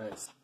Nice.